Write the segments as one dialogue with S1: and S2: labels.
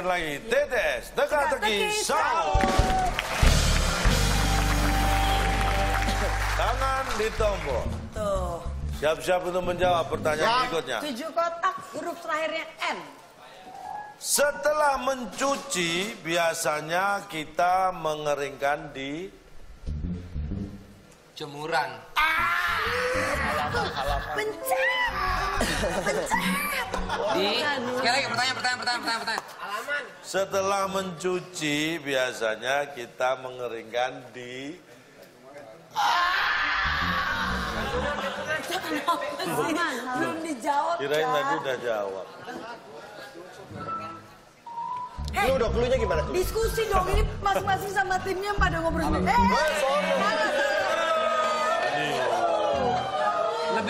S1: melanjutkan lagi. TTS, teka-teki sound. Tangan di tombol.
S2: Tuh.
S1: Siap-siap untuk menjawab pertanyaan berikutnya.
S2: Tujuh kotak, huruf terakhirnya N.
S1: Setelah mencuci, biasanya kita mengeringkan di
S3: Jemuran.
S2: Pencet.
S3: Di sekali lagi pertanyaan pertanyaan pertanyaan pertanyaan pertanyaan.
S1: Setelah mencuci, biasanya kita mengeringkan di
S2: Belum dijawab.
S1: kirain tadi udah jawab.
S4: Lu udah gimana tuh?
S2: Diskusi dong, ini masing-masing sama timnya pada ngobrol. Eh,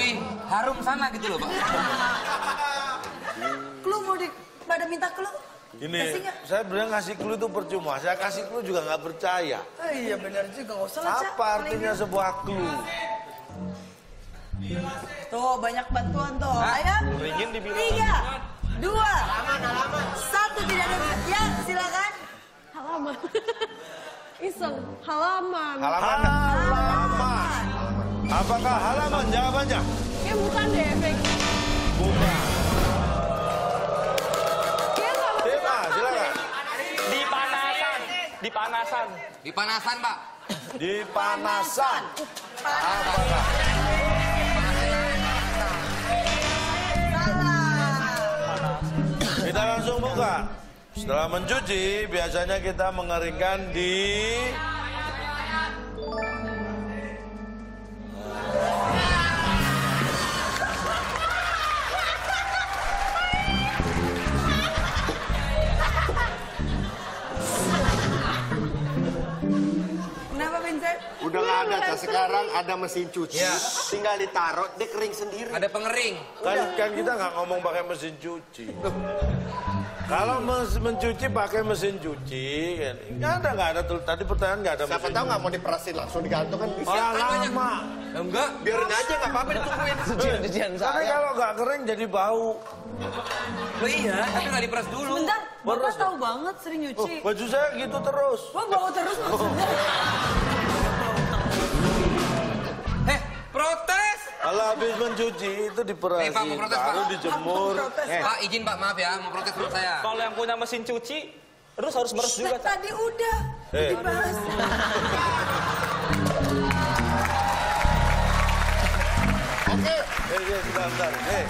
S3: Lebih harum sana gitu loh pak.
S2: Clue mau di, pada minta clue?
S1: Ini saya benar ngasih clue itu percuma. Saya kasih clue juga nggak percaya.
S2: Oh, iya benar juga, nggak usah.
S1: Apa artinya sebuah clue?
S2: Tuh banyak bantuan tuh. Ayo. Tiga, dua, satu tidak ada. Ya silakan.
S5: Halaman. Iseng. Halaman.
S1: Halaman. Halaman. Apakah halaman jawabannya?
S5: Ya bukan deh, efek.
S1: Bukan. A, silakan.
S6: Dipanasan. Dipanasan.
S3: Dipanasan pak.
S1: Di panasan. Apakah? Kita langsung buka. Setelah mencuci, biasanya kita mengeringkan di
S4: Cak. sekarang ada mesin cuci.
S3: Iya.
S4: Tinggal ditaruh, dia kering sendiri.
S3: Ada pengering.
S1: kan kan kita nggak ngomong pakai mesin cuci. Kalau mes- mencuci pakai mesin cuci, kan nggak ada nggak ada tuh. Tadi pertanyaan nggak ada.
S4: Siapa tahu nggak mau diperasin langsung digantung kan bisa.
S3: Banyak.
S1: lama.
S3: Ya, enggak.
S4: Biarin aja nggak apa-apa ditungguin. Cucian-cucian
S1: Tapi kalau nggak kering jadi bau.
S3: Oh iya, tapi nggak diperas dulu.
S2: Bentar, Bapak tahu banget sering
S1: Oh,
S2: nyuci.
S1: baju saya gitu terus.
S2: Wah bau terus maksudnya.
S3: protes.
S1: Kalau habis mencuci itu
S3: Eh,
S1: diperasin,
S3: Pak, mau protes, Pak.
S1: baru dijemur.
S2: Protes,
S3: Eh, Pak izin pak maaf ya, mau protes perut saya.
S6: Kalau yang punya mesin cuci, terus harus beres juga.
S2: Nah, tadi udah
S1: Eh.
S2: dibahas.
S4: Oke.
S1: Eh, eh. Eh,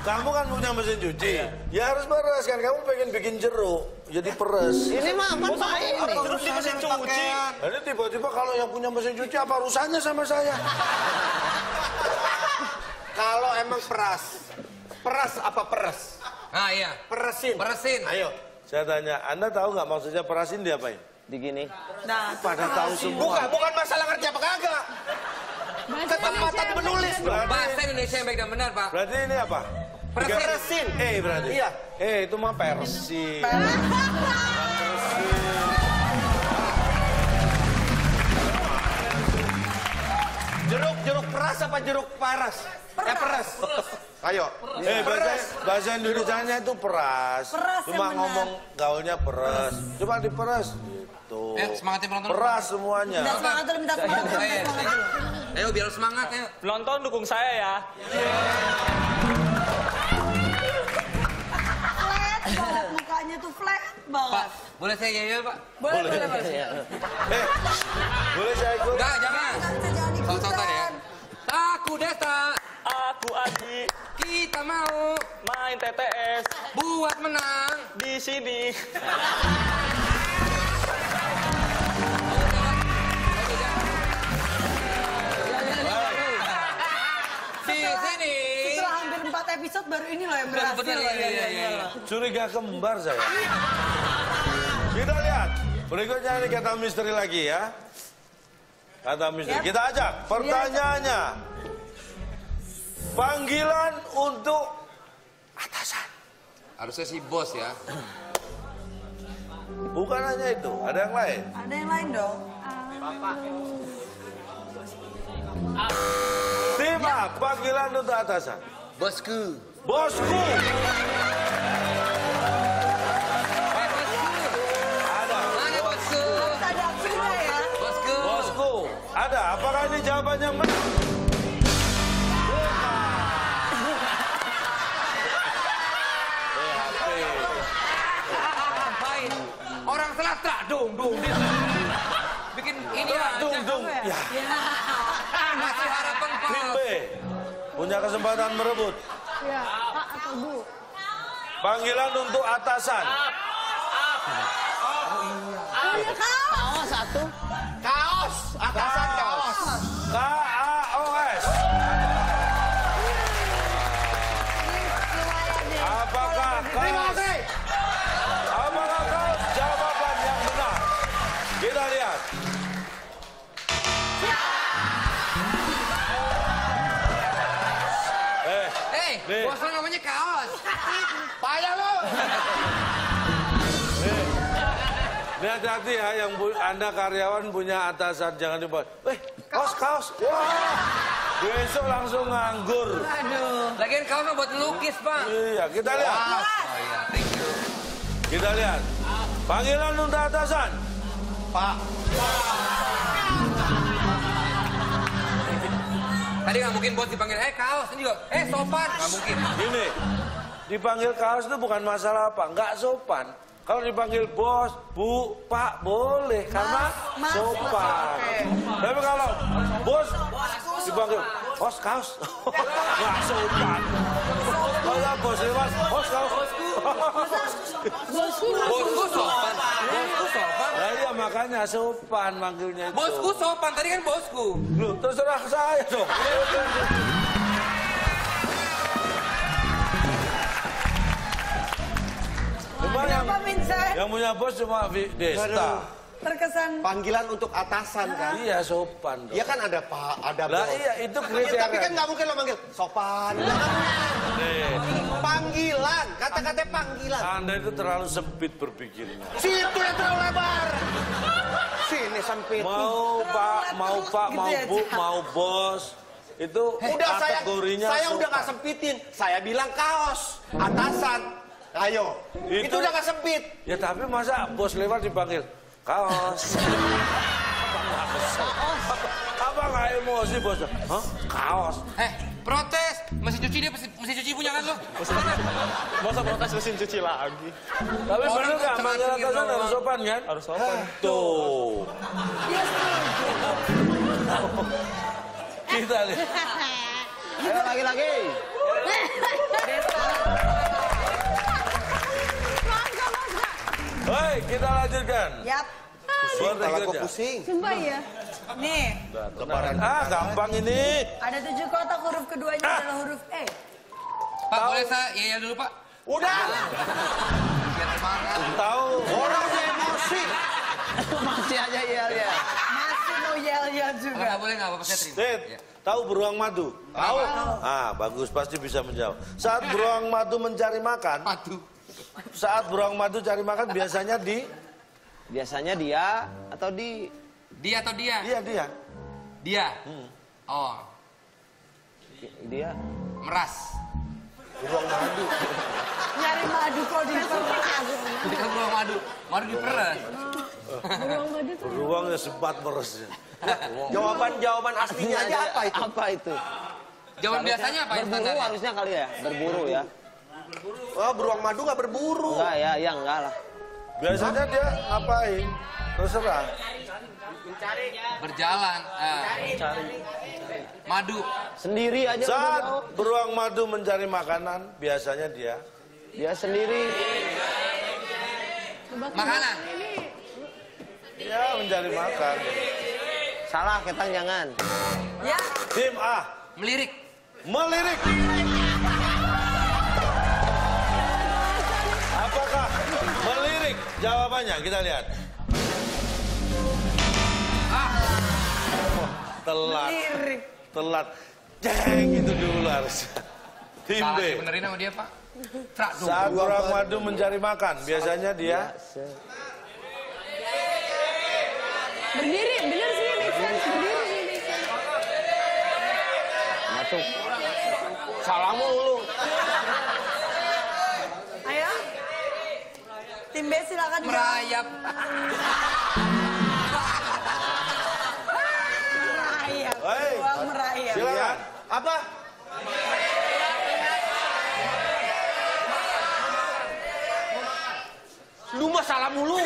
S1: kamu kan punya mesin cuci. Ya harus beres kan. Kamu pengen bikin jeruk, jadi peres.
S4: Ini mah aman Pak ini.
S6: Terus di mesin cuci.
S1: Jadi tiba-tiba kalau yang punya mesin cuci apa urusannya sama saya?
S4: Kalau emang peras, peras apa peres?
S3: Ah iya.
S4: Peresin.
S3: Peresin.
S4: Ayo.
S1: Saya tanya, Anda tahu nggak maksudnya perasin diapain?
S2: Nah,
S1: Pada tahu semua.
S4: Bukan, bukan masalah ngerti apa kagak.
S5: Bahasa
S4: Ketepatan menulis.
S3: Bahasa Indonesia yang baik dan benar pak.
S1: Berarti ini apa?
S3: Peresin.
S1: Eh berarti.
S4: Iya.
S1: Eh itu mah persi.
S4: Jeruk, jeruk peras apa jeruk paras? Eh peras. Ayo.
S1: Eh bahasa bahasa Indonesianya itu peras.
S2: Peras
S1: Cuma ngomong gaulnya peras. Coba diperas. Gitu.
S3: Eh, semangatin penonton.
S1: Peras semuanya.
S2: minta semangat dulu, minta semangat dulu, minta
S3: Ayo,
S2: semangat dulu.
S3: ayo biar semangat ya.
S6: Penonton dukung saya ya.
S2: Flat banget mukanya tuh flat
S3: Pak,
S2: banget.
S3: boleh saya yel pak?
S2: Boleh, boleh, boleh.
S1: Eh, boleh saya ikut?
S3: Enggak, jangan. Saut-sautan ya. Aku Desta,
S6: Aku Adi
S3: kita mau
S6: main TTS
S3: buat menang.
S6: di sini.
S3: Di sini.
S2: Setelah hampir 4 episode baru ini loh yang berhasil.
S3: Bener,
S2: loh.
S3: iya, iya, iya.
S1: Curiga kembar saya. Kita lihat. Berikutnya ini kata misteri lagi ya. Kata.
S2: Yap.
S1: Kita ajak. Pertanyaannya. Panggilan untuk atasan.
S3: Harusnya si bos ya.
S1: Bukan hanya itu, ada yang lain.
S2: Ada yang lain dong.
S1: Tim A, panggilan untuk atasan.
S3: Bosku.
S1: Bosku.
S3: banyak menang. Orang selatra, dong, dong. Bikin ini aja.
S1: dong, dung. Iya. Ya.
S3: Masih harapan
S1: Pak. Punya kesempatan merebut.
S5: Ya, Pak atau Bu.
S1: Panggilan untuk atasan. Up. Up.
S3: Up.
S1: Up.
S3: Bos lo namanya kaos.
S4: Payah lo.
S1: ini hati-hati ya yang bu- Anda karyawan punya atasan jangan dibuat. Eh, kaos kaos. Wah. Besok langsung nganggur.
S3: Lagian kaos mah buat lukis, Pak.
S1: Iya, kita lihat.
S3: Oh iya, thank you.
S1: Kita lihat. Panggilan untuk atasan.
S4: Pak,
S3: Tadi nggak mungkin bos dipanggil, eh kaos. Ini juga, eh sopan. Nggak mungkin.
S1: Ini dipanggil kaos itu bukan masalah apa, nggak sopan. Kalau dipanggil bos, bu, pak boleh karena
S2: Mas,
S1: sopan. Tapi kalau bos dipanggil bos kaos, nggak sopan. Kalau bos lewat, bos kaos.
S5: Bosku,
S3: Bosku sopan. Bosku sopan.
S1: Makanya sopan manggilnya itu.
S3: Bosku sopan, tadi kan bosku.
S1: Loh, terserah saya dong. Cuma yang, yang punya bos cuma Desta.
S4: Aduh.
S2: Terkesan
S4: panggilan untuk atasan kan?
S1: Iya sopan dong.
S4: Iya kan ada pak, ada
S1: Lah
S4: bos.
S1: iya itu kriteria.
S4: tapi kan nggak mungkin lo manggil sopan. Panggilan, kata-kata panggilan.
S1: Anda itu terlalu sempit berpikirnya.
S4: Situ yang terlalu lebar. Sini sempit.
S1: Mau pak, mau pak,
S2: Gitu
S1: mau
S2: ya,
S1: bu, mau bos. Itu
S4: Udah saya,
S1: kategorinya
S4: saya udah nggak sempitin. Saya bilang kaos, atasan. Ayo, itu,
S1: Itu-
S4: udah nggak sempit.
S1: Ya tapi masa bos lewat dipanggil kaos. Apa nggak emosi bos? Hah? Kaos.
S3: Eh, protes. Mesin cuci dia mesti, mesti cuci punya kan lo?
S6: Masa protes mesin cuci lagi?
S1: Tapi bener nggak
S3: kencengin
S1: atasan
S3: doang.
S1: harus sopan kan?
S6: Harus sopan.
S1: Tuh.
S2: dia setuju.
S1: Kita lihat.
S4: Ayo lagi-lagi.
S1: Hei, kita lanjutkan.
S2: Yap.
S1: Buat
S4: Kalau
S1: berikutnya.
S4: pusing.
S5: Sumpah ya.
S2: Nih,
S4: Lebaran.
S1: Ah, gampang ini.
S2: ada tujuh kotak huruf keduanya adalah huruf E.
S3: Pak, boleh saya yel dulu, Pak?
S4: Udah.
S3: Biar semangat.
S1: Tahu
S4: Orang emosi.
S2: Masih mau yel-yel juga.
S3: Nggak boleh nggak apa-apa, saya terima. Ya.
S1: tahu beruang madu? Tahu? Ah, bagus, pasti bisa menjawab. Saat beruang madu mencari makan,
S3: Aduh.
S1: saat beruang madu cari makan biasanya di
S7: Biasanya dia atau di
S3: Dia atau dia?
S1: dia dia.
S3: Dia. Oh,
S7: dia
S3: meras.
S2: Nyari madu kok di
S3: Ini kan beruang madu. Madu diperes.
S5: Beruang madu tuh.
S1: Beruangnya sempat meresnya.
S4: Jawaban-jawaban aslinya aja apa itu?
S7: Apa itu?
S3: Jawaban biasanya apa
S7: Berburu
S3: standarnya?
S7: harusnya kali ya, berburu ya.
S4: Oh, beruang madu nggak berburu.
S7: Enggak ya, ya enggak lah.
S1: Biasanya dia ngapain? Terserah.
S3: Berjalan. eh, Madu.
S7: Sendiri aja
S1: Saat beruang madu mencari makanan, biasanya dia
S7: Dia sendiri.
S3: Makanan.
S1: ya mencari makan.
S7: Salah, ketang jangan.
S2: Ya,
S1: Tim A
S3: Melirik.
S1: melirik. Apakah melirik? Jawabannya kita lihat. Telat,
S2: lirik.
S1: telat. Jeng itu dulu harus. Tim B.
S3: dibenerin sama dia, Pak.
S1: Saat beruang madu mencari makan, biasanya dia
S5: Berdiri, bener sih make sense. Berdiri sih make sense.
S7: Masuk.
S4: Salah mulu.
S2: Ayo. Tim B silakan.
S3: Merayap.
S1: Hei.
S2: Beruang merayap.
S1: silakan.
S4: Apa? Lu mah salah mulu.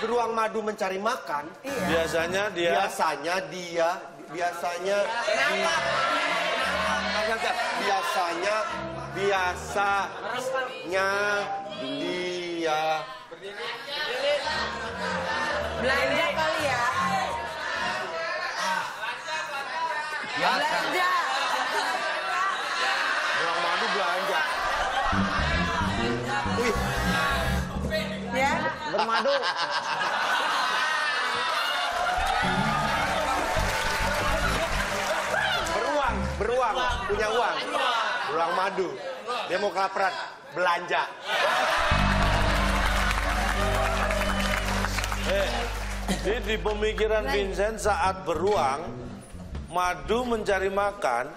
S4: beruang madu mencari makan,
S1: Biasanya dia
S4: biasanya dia biasanya di, biasanya biasanya dia
S2: Belanja kali ya. Belanja.
S4: beruang madu belanja. Wih,
S2: Ya.
S7: Bermadu.
S4: beruang, beruang punya uang. Beruang madu. Dia mau kelaparan, belanja.
S1: Jadi di pemikiran Vincent saat beruang, madu mencari makan,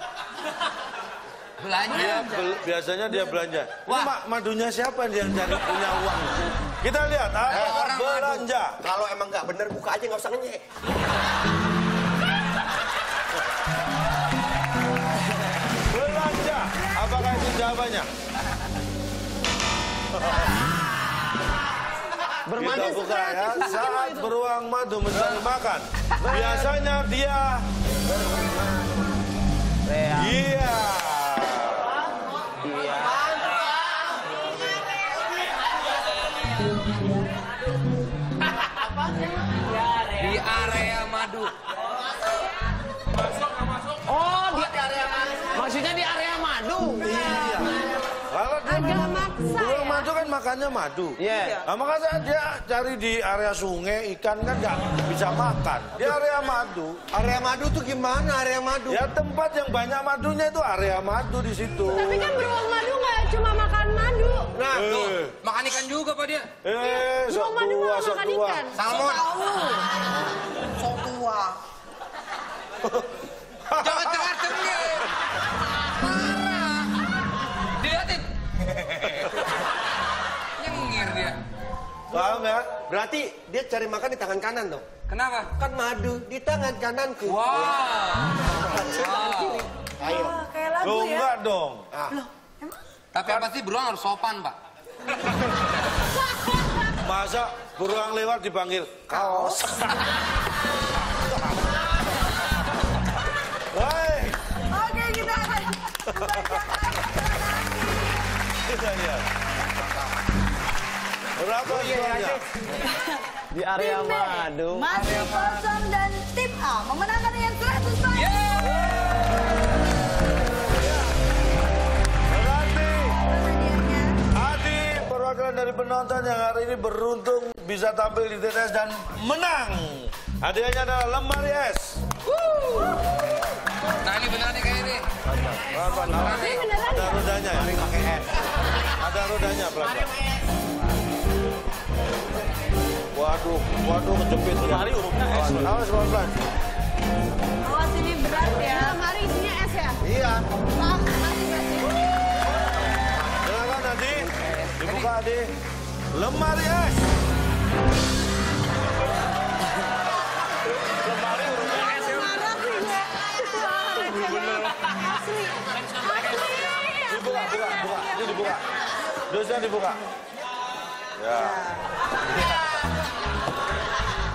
S3: Belanja.
S1: dia bel- biasanya dia belanja. Ini ma- madunya siapa yang cari punya uang? Kita lihat, apa
S3: orang madu.
S1: belanja?
S4: Kalau emang nggak bener buka aja nggak usah ngenyek.
S1: Belanja. Apakah itu jawabannya? Kita buka ya. Saat beruang madu mencari makan, biasanya dia Iya. Makannya madu.
S7: Iya.
S1: Nah, makanya dia cari di area sungai ikan kan nggak bisa makan. Di area madu,
S4: Area madu tuh gimana area madu?
S1: ya tempat yang banyak madunya itu area madu di situ.
S5: Tapi kan beruang madu nggak cuma makan madu.
S4: Nah,
S1: Eh,
S3: Makan ikan juga pak dia.
S1: eh, sok
S5: Beruang madu
S1: tua, sok
S5: makan
S1: tua.
S5: ikan.
S3: Salmon.
S2: Sok tua.
S4: berarti dia cari makan di tangan kanan dong.
S3: Kenapa?
S4: Kan madu di tangan kananku.
S3: Wow. wow.
S4: Ayo.
S2: Wah, kayak lagu
S1: Loh,
S2: ya.
S1: enggak dong.
S3: Tapi yang pasti beruang harus sopan pak.
S1: Masa beruang lewat dipanggil kaos? Woi,
S2: Oke, kita akan
S1: kita lihat. Berapa skornya?
S7: Di area
S2: Tim B,
S7: madu.
S2: Masih kosong dan tim A memenangkan dengan 100 poin.
S1: Adi perwakilan dari penonton yang hari ini beruntung bisa tampil di TTS dan menang. Hadiahnya adalah lemari es.
S3: Nah ini benar nih kayak ini.
S1: Pelan-pelan. Ada rodanya ya? pakai es. Ada rodanya pelan-pelan. Waduh, waduh kejepit. Lemari urupnya es. Awas pelan-pelan.
S2: Awas ini berat ya.
S5: Lemari isinya es ya?
S4: Iya.
S5: Masih.
S1: Silakan Adi. Dibuka Adi. Lemari es.
S5: Marah sih gue. Wah, Asli.
S1: Dibuka, buka, buka. Ini dibuka. Dosnya dibuka. Ya.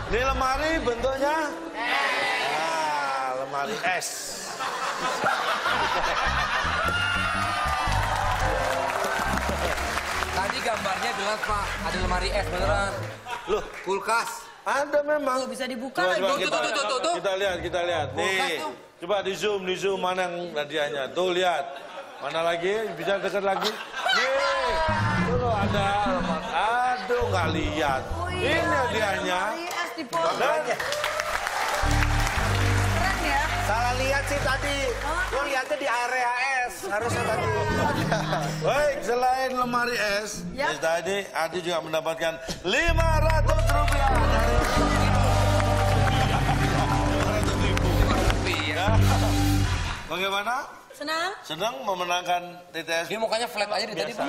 S1: Ini lemari bentuknya? Nah, lemari es.
S3: Tadi gambarnya jelas pak. Ada lemari es beneran.
S1: Loh,
S3: Kulkas.
S1: ada memang.
S2: Tuh, bisa dibuka
S1: Coba,
S2: lagi.
S1: coba
S3: Tuh,
S1: kita,
S3: tuh, tuh, tuh, tuh.
S1: kita lihat, kita lihat.
S3: Kulkas
S1: Nih,
S3: tuh.
S1: coba di zoom, di zoom mana yang hadiahnya. Tuh lihat. Mana lagi? Bisa dekat lagi. Nih, tuh loh ada. lemari. Aduh, nggak lihat. Ini hadiahnya.
S2: Lemari es di pojok.
S1: Dan
S2: Keren ya.
S4: Salah lihat sih tadi. Lo lihatnya di area es. Harusnya tadi.
S1: Baik, selain lemari es,
S2: Ya.
S1: ya. tadi Adi juga mendapatkan 500 Bagaimana?
S2: Senang?
S1: Senang memenangkan TTS
S3: Dia mukanya flat aja dari tadi. Bu.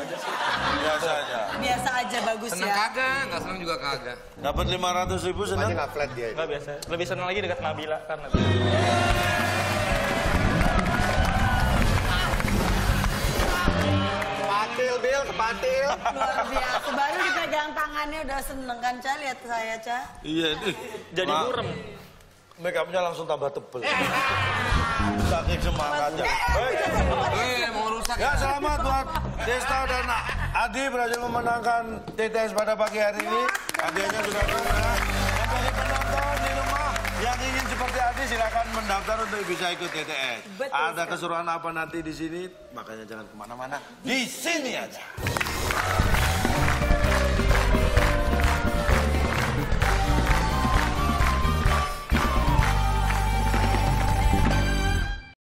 S1: biasa aja.
S2: Biasa aja bagus
S3: Seneng
S2: ya.
S3: kagak, nggak seneng juga kagak.
S1: Dapat 500 ribu
S4: Aja
S1: senang?
S4: nggak flat dia.
S6: Enggak biasa. Lebih senang lagi dekat Nabila karena
S4: Kepatil, Bil, kepatil.
S2: Luar biasa. Baru dipegang tangannya udah seneng kan, Ca? Lihat saya, Ca.
S1: Iya nih.
S6: Jadi burem.
S1: Make upnya langsung tambah tebel. Saking semangatnya. Hei.
S3: Eh, mau rusak.
S1: Ya selamat buat Desta dan Adi berhasil memenangkan TTS pada pagi hari ini. Hadiahnya sudah punya. Dan bagi penonton di rumah yang ingin seperti Adi silakan mendaftar untuk bisa ikut TTS.
S2: Betul
S1: Ada keseruan apa nanti di sini? Makanya jangan ke mana-mana. Di sini aja.